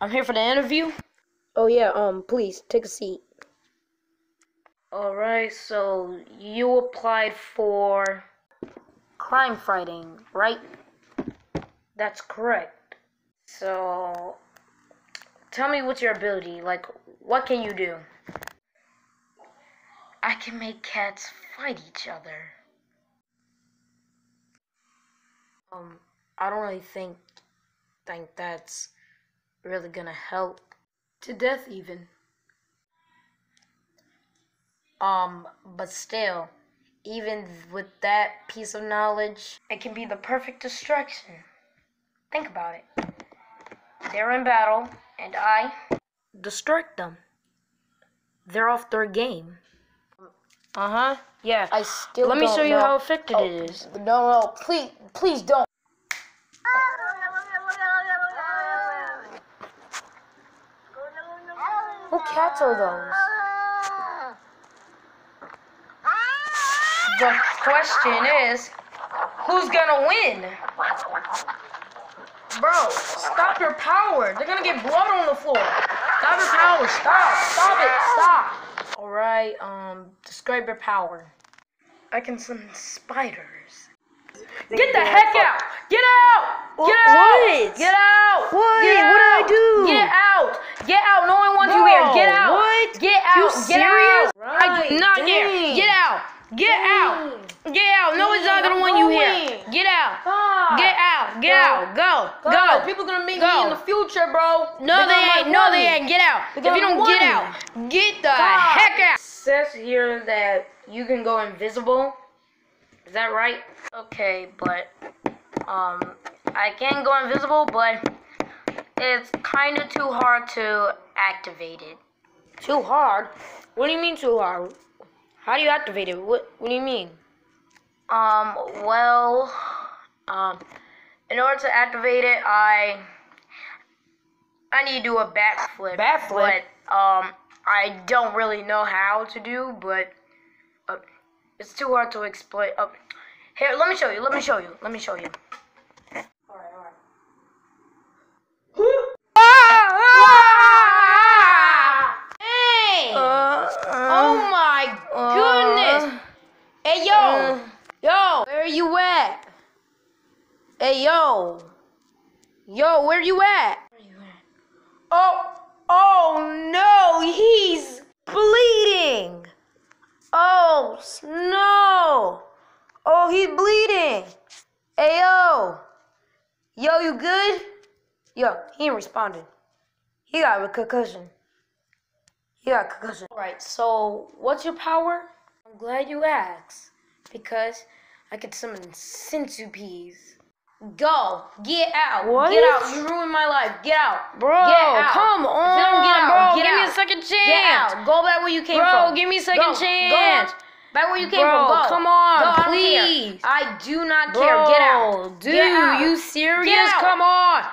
I'm here for the interview. Oh yeah, um, please take a seat. Alright, so you applied for crime fighting, right? That's correct. So tell me what's your ability? Like what can you do? I can make cats fight each other. Um, I don't really think think that's really gonna help. To death even. Um, but still, even with that piece of knowledge, it can be the perfect distraction. Think about it. They're in battle, and I distract them. They're off their game. Uh huh. Yeah. I still Let me don't show you how effective Oh, it is. No, no, please, please don't. Who cats are those? The question is, who's gonna win? Bro, stop your power. They're gonna get blood on the floor. Stop your power. Stop. Stop it. Stop. Alright, um, describe your power. I can summon spiders. Get the heck out! Get out! Get out! What? Get out! What? Get What did I out! do? Get out! Get out! No one wants you Bro, here. Get out! what? Get out! You Get serious? out! I do Right, not care. dang. Get out! Get out! Get out! No one's not gonna I'm want you here. Get out! God. Get out! Get Bro. out! Go! God, Go! People gonna meet Go. me in the future, bro. No, they ain't. No, they ain't. Get out. They If you don't get out, get the God. heck out. It says here that you can go invisible. Is that right? Okay, but um, I can go invisible, but it's kind of too hard to activate it. Too hard? What do you mean too hard? How do you activate it? What What do you mean? Um. Well. Um. In order to activate it, I I need to do a backflip. Backflip? But um, I don't really know how to do, but uh, it's too hard to explain. Uh, here, let me show you. Let me show you. Let me show you. Hey! Uh, oh my goodness! Hey yo, uh, yo, where you at? Hey yo, yo, where you at? Oh, oh no, he's bleeding. Oh no! Oh, he's bleeding. Hey yo, yo, you good? Yo, he ain't responding. He got a concussion. He got a concussion. Alright, so what's your power? I'm glad you asked. Because I could summon centipedes. Go! Get out! What? Get out! You ruined my life. Get out! Bro, Get out. come If don't get on, out, bro. get give me a second chance. Get out! Go back where you came Bro, from. give me a second Go. Go chance. on. Back where you came Bro, from. Go. come on, Go, I don't care. please. I do not care. Get out. Dude, Get out. you serious? Out. Come on.